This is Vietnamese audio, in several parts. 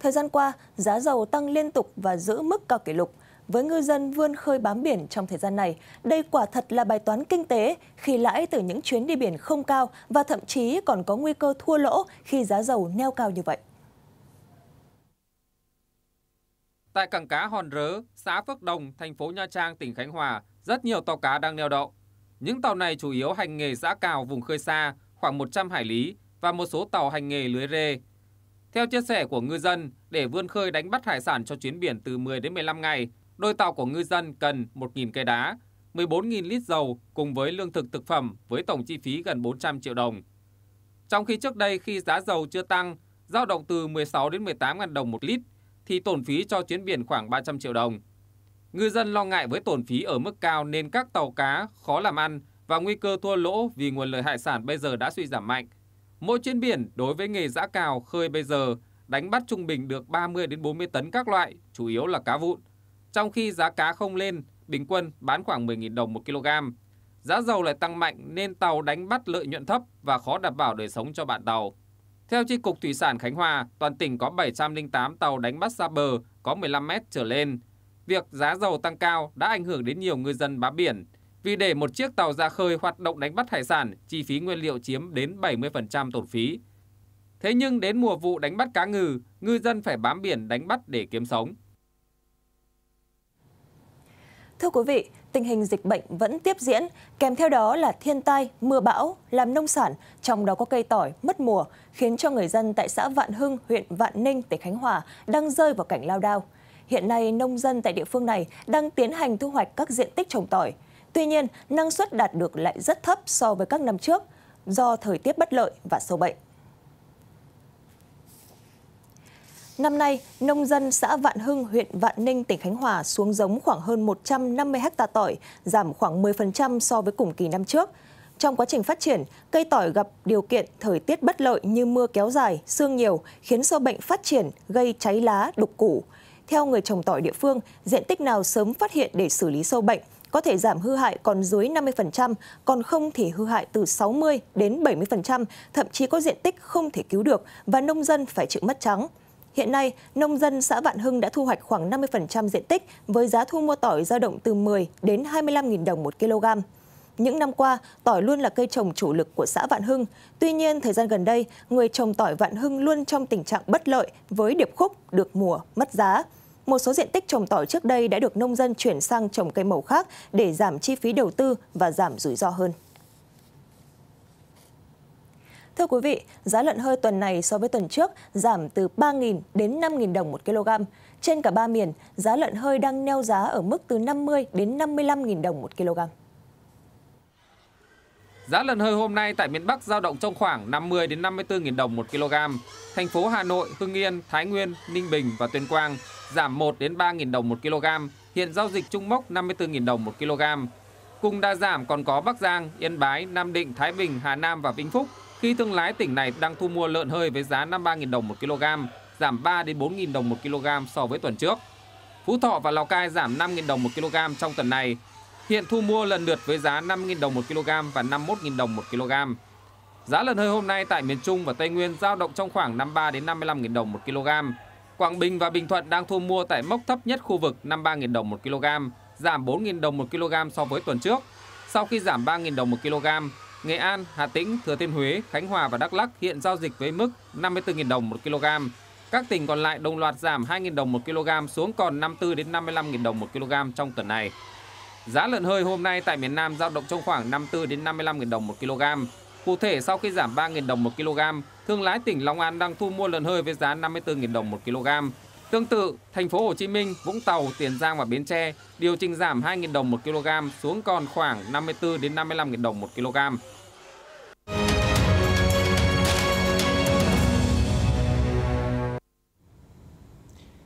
Thời gian qua, giá dầu tăng liên tục và giữ mức cao kỷ lục. Với ngư dân vươn khơi bám biển trong thời gian này, đây quả thật là bài toán kinh tế khi lãi từ những chuyến đi biển không cao và thậm chí còn có nguy cơ thua lỗ khi giá dầu neo cao như vậy. Tại cảng cá Hòn Rớ, xã Phước Đồng, thành phố Nha Trang, tỉnh Khánh Hòa, rất nhiều tàu cá đang neo đậu. Những tàu này chủ yếu hành nghề giã cào vùng khơi xa, khoảng 100 hải lý và một số tàu hành nghề lưới rê. Theo chia sẻ của ngư dân, để vươn khơi đánh bắt hải sản cho chuyến biển từ 10 đến 15 ngày, đôi tàu của ngư dân cần 1.000 cây đá, 14.000 lít dầu cùng với lương thực thực phẩm với tổng chi phí gần 400 triệu đồng. Trong khi trước đây khi giá dầu chưa tăng, giao động từ 16 đến 18 ngàn đồng một lít, thì tổn phí cho chuyến biển khoảng 300 triệu đồng. Ngư dân lo ngại với tổn phí ở mức cao nên các tàu cá khó làm ăn và nguy cơ thua lỗ vì nguồn lợi hải sản bây giờ đã suy giảm mạnh. Mỗi chuyến biển đối với nghề giã cào khơi bây giờ đánh bắt trung bình được 30 đến 40 tấn các loại, chủ yếu là cá vụn. Trong khi giá cá không lên, bình quân bán khoảng 10.000 đồng một kg. Giá dầu lại tăng mạnh nên tàu đánh bắt lợi nhuận thấp và khó đảm bảo đời sống cho bạn tàu. Theo Chi cục Thủy sản Khánh Hòa, toàn tỉnh có 708 tàu đánh bắt xa bờ có 15 mét trở lên. Việc giá dầu tăng cao đã ảnh hưởng đến nhiều ngư dân bám biển. Vì để một chiếc tàu ra khơi hoạt động đánh bắt hải sản, chi phí nguyên liệu chiếm đến 70% tổn phí. Thế nhưng đến mùa vụ đánh bắt cá ngừ, ngư dân phải bám biển đánh bắt để kiếm sống. Thưa quý vị, tình hình dịch bệnh vẫn tiếp diễn, kèm theo đó là thiên tai, mưa bão, làm nông sản, trong đó có cây tỏi mất mùa, khiến cho người dân tại xã Vạn Hưng, huyện Vạn Ninh, tỉnh Khánh Hòa đang rơi vào cảnh lao đao. Hiện nay, nông dân tại địa phương này đang tiến hành thu hoạch các diện tích trồng tỏi. Tuy nhiên, năng suất đạt được lại rất thấp so với các năm trước do thời tiết bất lợi và sâu bệnh. Năm nay, nông dân xã Vạn Hưng, huyện Vạn Ninh, tỉnh Khánh Hòa xuống giống khoảng hơn 150 ha tỏi, giảm khoảng 10% so với cùng kỳ năm trước. Trong quá trình phát triển, cây tỏi gặp điều kiện thời tiết bất lợi như mưa kéo dài, sương nhiều, khiến sâu bệnh phát triển, gây cháy lá, đục củ. Theo người trồng tỏi địa phương, diện tích nào sớm phát hiện để xử lý sâu bệnh có thể giảm hư hại còn dưới 50%, còn không thì hư hại từ 60 đến 70%, thậm chí có diện tích không thể cứu được và nông dân phải chịu mất trắng. Hiện nay, nông dân xã Vạn Hưng đã thu hoạch khoảng 50% diện tích với giá thu mua tỏi dao động từ 10 đến 25.000 đồng một kg. Những năm qua, tỏi luôn là cây trồng chủ lực của xã Vạn Hưng. Tuy nhiên, thời gian gần đây, người trồng tỏi Vạn Hưng luôn trong tình trạng bất lợi với điệp khúc, được mùa, mất giá. Một số diện tích trồng tỏi trước đây đã được nông dân chuyển sang trồng cây màu khác để giảm chi phí đầu tư và giảm rủi ro hơn. Thưa quý vị, giá lợn hơi tuần này so với tuần trước giảm từ 3.000 đến 5.000 đồng một kg. Trên cả ba miền, giá lợn hơi đang neo giá ở mức từ 50 đến 55.000 đồng một kg. Giá lợn hơi hôm nay tại miền Bắc giao động trong khoảng 50 đến 54.000 đồng một kg. Thành phố Hà Nội, Hưng Yên, Thái Nguyên, Ninh Bình và Tuyên Quang giảm 1 đến 3.000 đồng 1 kg, hiện giao dịch trung mốc 54.000 đồng 1 kg. Cùng đa giảm còn có Bắc Giang, Yên Bái, Nam Định, Thái Bình, Hà Nam và Vĩnh Phúc khi thương lái tỉnh này đang thu mua lợn hơi với giá 53.000 đồng 1 kg, giảm 3 đến 4.000 đồng 1 kg so với tuần trước. Phú Thọ và Lào Cai giảm 5.000 đồng 1 kg trong tuần này. Hiện thu mua lần lượt với giá 5.000 đồng 1 kg và 51.000 đồng 1 kg. Giá lợn hơi hôm nay tại miền Trung và Tây Nguyên giao động trong khoảng 53 đến 55.000 đồng 1 kg. Quảng Bình và Bình Thuận đang thu mua tại mốc thấp nhất khu vực 53.000 đồng một kg, giảm 4.000 đồng một kg so với tuần trước. Sau khi giảm 3.000 đồng một kg, Nghệ An, Hà Tĩnh, Thừa Thiên Huế, Khánh Hòa và Đắk Lắk hiện giao dịch với mức 54.000 đồng một kg. Các tỉnh còn lại đồng loạt giảm 2.000 đồng một kg xuống còn 54 đến 55.000 đồng một kg trong tuần này. Giá lợn hơi hôm nay tại miền Nam giao động trong khoảng 54 đến 55.000 đồng một kg. Cụ thể sau khi giảm 3.000 đồng một kg, thương lái tỉnh Long An đang thu mua lợn hơi với giá 54.000 đồng một kg. Tương tự, thành phố Hồ Chí Minh, Vũng Tàu, Tiền Giang và Bến Tre điều chỉnh giảm 2.000 đồng một kg xuống còn khoảng 54 đến 55.000 đồng một kg.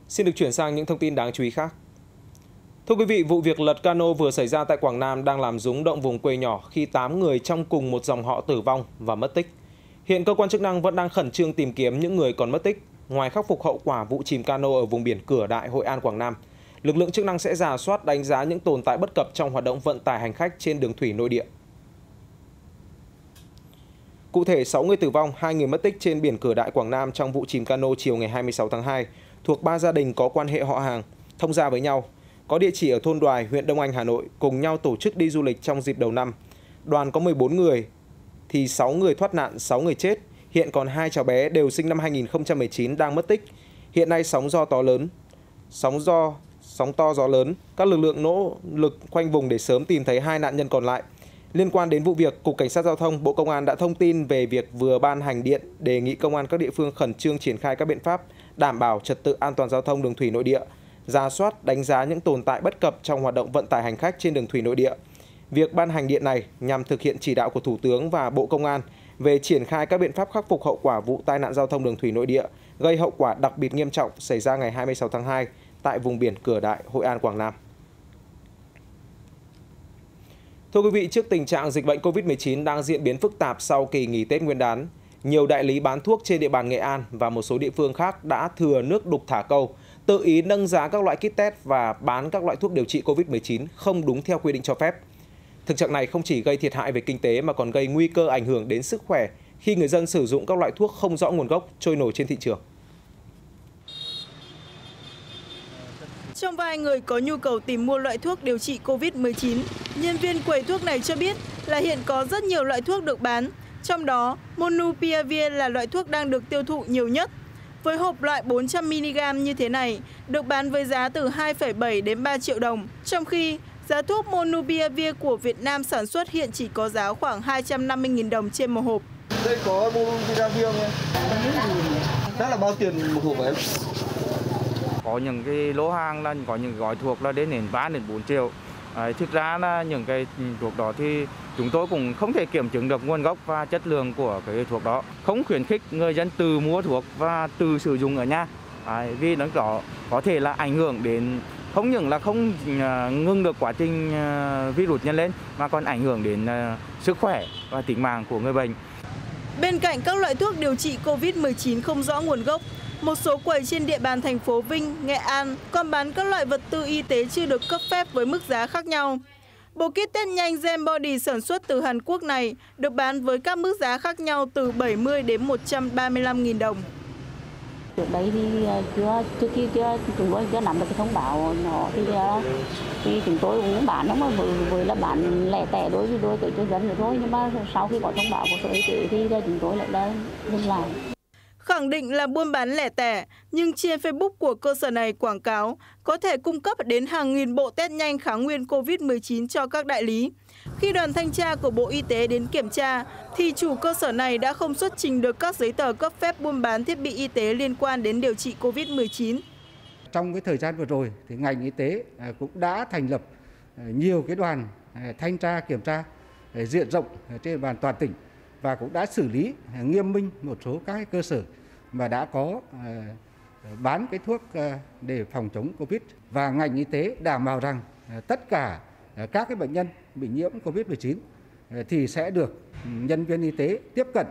Xin được chuyển sang những thông tin đáng chú ý khác. Thưa quý vị, vụ việc lật cano vừa xảy ra tại Quảng Nam đang làm rúng động vùng quê nhỏ khi 8 người trong cùng một dòng họ tử vong và mất tích. Hiện cơ quan chức năng vẫn đang khẩn trương tìm kiếm những người còn mất tích ngoài khắc phục hậu quả vụ chìm cano ở vùng biển Cửa Đại, Hội An, Quảng Nam, lực lượng chức năng sẽ giả soát đánh giá những tồn tại bất cập trong hoạt động vận tải hành khách trên đường thủy nội địa. Cụ thể, 6 người tử vong, 2 người mất tích trên biển Cửa Đại Quảng Nam trong vụ chìm cano chiều ngày 26 tháng 2, thuộc ba gia đình có quan hệ họ hàng, thông gia với nhau, có địa chỉ ở thôn Đoài, huyện Đông Anh, Hà Nội, cùng nhau tổ chức đi du lịch trong dịp đầu năm. Đoàn có 14 người, thì 6 người thoát nạn, 6 người chết. Hiện còn hai cháu bé đều sinh năm 2019 đang mất tích. Hiện nay sóng do to lớn, sóng do sóng to gió lớn, các lực lượng nỗ lực khoanh vùng để sớm tìm thấy hai nạn nhân còn lại. Liên quan đến vụ việc, Cục Cảnh sát Giao thông, Bộ Công an đã thông tin về việc vừa ban hành điện đề nghị công an các địa phương khẩn trương triển khai các biện pháp đảm bảo trật tự an toàn giao thông đường thủy nội địa, ra soát, đánh giá những tồn tại bất cập trong hoạt động vận tải hành khách trên đường thủy nội địa. Việc ban hành điện này nhằm thực hiện chỉ đạo của Thủ tướng và Bộ Công an về triển khai các biện pháp khắc phục hậu quả vụ tai nạn giao thông đường thủy nội địa gây hậu quả đặc biệt nghiêm trọng xảy ra ngày 26 tháng 2 tại vùng biển Cửa Đại, Hội An, Quảng Nam. Thưa quý vị, trước tình trạng dịch bệnh COVID-19 đang diễn biến phức tạp sau kỳ nghỉ Tết Nguyên đán, nhiều đại lý bán thuốc trên địa bàn Nghệ An và một số địa phương khác đã thừa nước đục thả câu, tự ý nâng giá các loại kit test và bán các loại thuốc điều trị COVID-19 không đúng theo quy định cho phép. Thực trạng này không chỉ gây thiệt hại về kinh tế mà còn gây nguy cơ ảnh hưởng đến sức khỏe khi người dân sử dụng các loại thuốc không rõ nguồn gốc trôi nổi trên thị trường. Trong vài người có nhu cầu tìm mua loại thuốc điều trị COVID-19, nhân viên quầy thuốc này cho biết là hiện có rất nhiều loại thuốc được bán, trong đó Monupiravir là loại thuốc đang được tiêu thụ nhiều nhất. Với hộp loại 400mg như thế này, được bán với giá từ 2,7 đến 3 triệu đồng, trong khi giá thuốc Monupiravir của Việt Nam sản xuất hiện chỉ có giá khoảng 250.000 đồng trên một hộp. Đây có Monupiravir không em? Đó là bao tiền một hộp em? có những cái lô hàng là có những gói thuốc là đến đến 3 đến 4 triệu. À, thực ra là những cái thuốc đó thì chúng tôi cũng không thể kiểm chứng được nguồn gốc và chất lượng của cái thuốc đó. Không khuyến khích người dân tự mua thuốc và tự sử dụng ở nhà. À, vì nó đó có thể là ảnh hưởng đến không những là không à, ngưng được quá trình à, virus nhân lên mà còn ảnh hưởng đến à, sức khỏe và tính mạng của người bệnh. Bên cạnh các loại thuốc điều trị COVID-19 không rõ nguồn gốc, một số quầy trên địa bàn thành phố Vinh, Nghệ An còn bán các loại vật tư y tế chưa được cấp phép với mức giá khác nhau. Bộ kit test nhanh Gen Body sản xuất từ Hàn Quốc này được bán với các mức giá khác nhau từ 70 đến 135.000 đồng. Trước đây thì ờ, chưa trước khi chưa chúng tôi chưa nắm được cái thông báo nhỏ thì ờ, thì chúng tôi cũng bán nó mà với, là bán lẻ tẻ đối với đối với cho dân nữa thôi. Nhưng mà sau khi có thông báo của sở y tế thì chúng tôi lại đã dừng lại khẳng định là buôn bán lẻ tẻ, nhưng trên Facebook của cơ sở này quảng cáo có thể cung cấp đến hàng nghìn bộ test nhanh kháng nguyên COVID-19 cho các đại lý. Khi đoàn thanh tra của Bộ Y tế đến kiểm tra, thì chủ cơ sở này đã không xuất trình được các giấy tờ cấp phép buôn bán thiết bị y tế liên quan đến điều trị COVID-19. Trong cái thời gian vừa rồi, thì ngành y tế à, cũng đã thành lập à, nhiều cái đoàn à, thanh tra kiểm tra diện rộng trên bàn toàn tỉnh và cũng đã xử lý à, nghiêm minh một số các cơ sở mà đã có à, bán cái thuốc à, để phòng chống Covid và ngành y tế đảm bảo rằng tất cả các cái bệnh nhân bị nhiễm Covid-19 thì sẽ được nhân viên y tế tiếp cận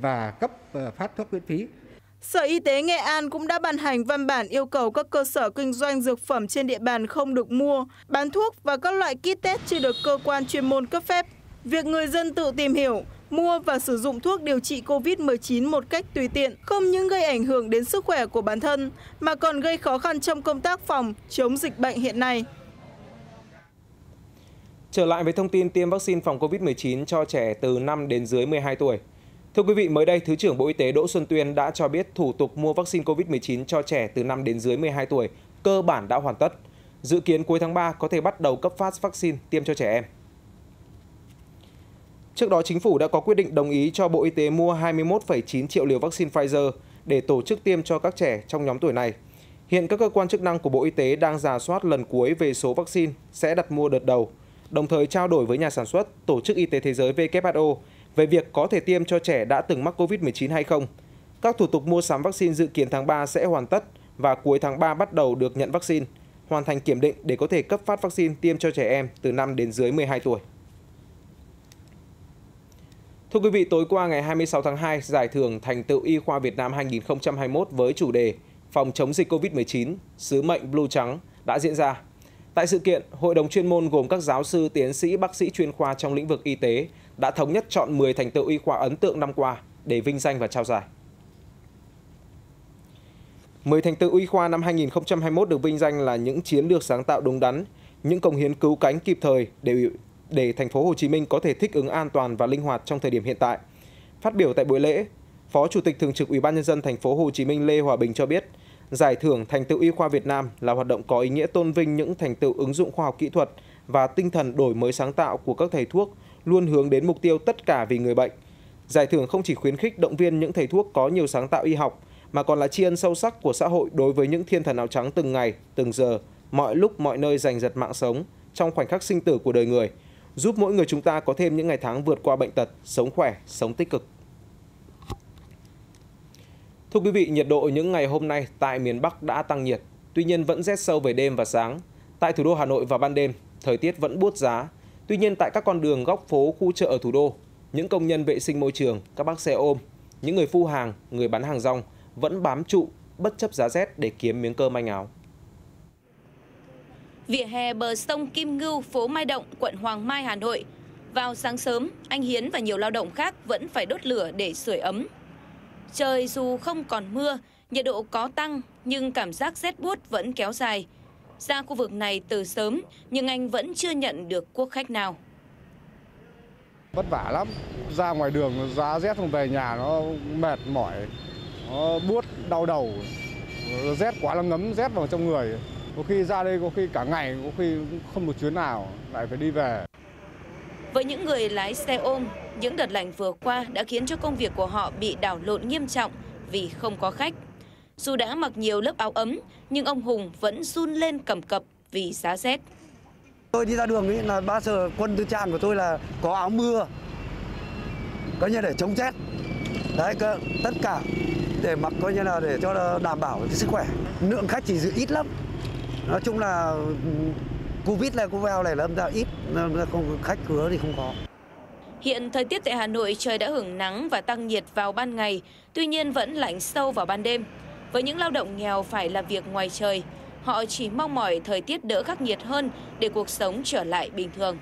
và cấp phát thuốc miễn phí. Sở Y tế Nghệ An cũng đã ban hành văn bản yêu cầu các cơ sở kinh doanh dược phẩm trên địa bàn không được mua, bán thuốc và các loại kit test chưa được cơ quan chuyên môn cấp phép. Việc người dân tự tìm hiểu, mua và sử dụng thuốc điều trị COVID-19 một cách tùy tiện không những gây ảnh hưởng đến sức khỏe của bản thân mà còn gây khó khăn trong công tác phòng chống dịch bệnh hiện nay. Trở lại với thông tin tiêm vaccine phòng COVID-19 cho trẻ từ 5 đến dưới 12 tuổi. Thưa quý vị, mới đây, Thứ trưởng Bộ Y tế Đỗ Xuân Tuyên đã cho biết thủ tục mua vaccine COVID-19 cho trẻ từ 5 đến dưới 12 tuổi cơ bản đã hoàn tất. Dự kiến cuối tháng 3 có thể bắt đầu cấp phát vaccine tiêm cho trẻ em. Trước đó, chính phủ đã có quyết định đồng ý cho Bộ Y tế mua 21,9 triệu liều vaccine Pfizer để tổ chức tiêm cho các trẻ trong nhóm tuổi này. Hiện các cơ quan chức năng của Bộ Y tế đang giả soát lần cuối về số vaccine sẽ đặt mua đợt đầu, đồng thời trao đổi với nhà sản xuất, Tổ chức Y tế Thế giới WHO về việc có thể tiêm cho trẻ đã từng mắc COVID-19 hay không. Các thủ tục mua sắm vaccine dự kiến tháng 3 sẽ hoàn tất và cuối tháng 3 bắt đầu được nhận vaccine, hoàn thành kiểm định để có thể cấp phát vaccine tiêm cho trẻ em từ 5 đến dưới 12 tuổi. Thưa quý vị, tối qua ngày 26 tháng 2, Giải thưởng Thành tựu Y khoa Việt Nam 2021 với chủ đề Phòng chống dịch COVID-19, sứ mệnh Blue Trắng đã diễn ra. Tại sự kiện, hội đồng chuyên môn gồm các giáo sư, tiến sĩ, bác sĩ chuyên khoa trong lĩnh vực y tế đã thống nhất chọn 10 thành tựu y khoa ấn tượng năm qua để vinh danh và trao giải. 10 thành tựu y khoa năm 2021 được vinh danh là những chiến lược sáng tạo đúng đắn, những công hiến cứu cánh kịp thời để để thành phố Hồ Chí Minh có thể thích ứng an toàn và linh hoạt trong thời điểm hiện tại. Phát biểu tại buổi lễ, Phó Chủ tịch Thường trực Ủy ban nhân dân thành phố Hồ Chí Minh Lê Hòa Bình cho biết, giải thưởng Thành tựu y khoa Việt Nam là hoạt động có ý nghĩa tôn vinh những thành tựu ứng dụng khoa học kỹ thuật và tinh thần đổi mới sáng tạo của các thầy thuốc, luôn hướng đến mục tiêu tất cả vì người bệnh. Giải thưởng không chỉ khuyến khích động viên những thầy thuốc có nhiều sáng tạo y học mà còn là tri ân sâu sắc của xã hội đối với những thiên thần áo trắng từng ngày, từng giờ, mọi lúc mọi nơi giành giật mạng sống trong khoảnh khắc sinh tử của đời người, giúp mỗi người chúng ta có thêm những ngày tháng vượt qua bệnh tật, sống khỏe, sống tích cực. Thưa quý vị, nhiệt độ những ngày hôm nay tại miền Bắc đã tăng nhiệt, tuy nhiên vẫn rét sâu về đêm và sáng. Tại thủ đô Hà Nội vào ban đêm, thời tiết vẫn buốt giá. Tuy nhiên tại các con đường góc phố khu chợ ở thủ đô, những công nhân vệ sinh môi trường, các bác xe ôm, những người phu hàng, người bán hàng rong vẫn bám trụ bất chấp giá rét để kiếm miếng cơm manh áo. Vỉa hè bờ sông Kim Ngưu, phố Mai Động, quận Hoàng Mai, Hà Nội. Vào sáng sớm, anh Hiến và nhiều lao động khác vẫn phải đốt lửa để sưởi ấm. Trời dù không còn mưa, nhiệt độ có tăng nhưng cảm giác rét buốt vẫn kéo dài. Ra khu vực này từ sớm nhưng anh vẫn chưa nhận được quốc khách nào. Vất vả lắm, ra ngoài đường giá rét không về nhà nó mệt mỏi, nó buốt đau đầu, rét quá là ngấm rét vào trong người. Có khi ra đây có khi cả ngày, có khi không một chuyến nào, lại phải đi về. Với những người lái xe ôm, những đợt lạnh vừa qua đã khiến cho công việc của họ bị đảo lộn nghiêm trọng vì không có khách. Dù đã mặc nhiều lớp áo ấm, nhưng ông Hùng vẫn run lên cầm cập vì giá rét. Tôi đi ra đường ấy là ba giờ quân tư trang của tôi là có áo mưa, coi như để chống rét. Đấy, tất cả để mặc coi như là để cho đảm bảo cái sức khỏe. Lượng khách chỉ dự ít lắm. Nói chung là ừ, Covid này, Covid này là âm ra ít, không khách cửa thì không có. Hiện thời tiết tại Hà Nội trời đã hưởng nắng và tăng nhiệt vào ban ngày, tuy nhiên vẫn lạnh sâu vào ban đêm. Với những lao động nghèo phải làm việc ngoài trời, họ chỉ mong mỏi thời tiết đỡ khắc nghiệt hơn để cuộc sống trở lại bình thường.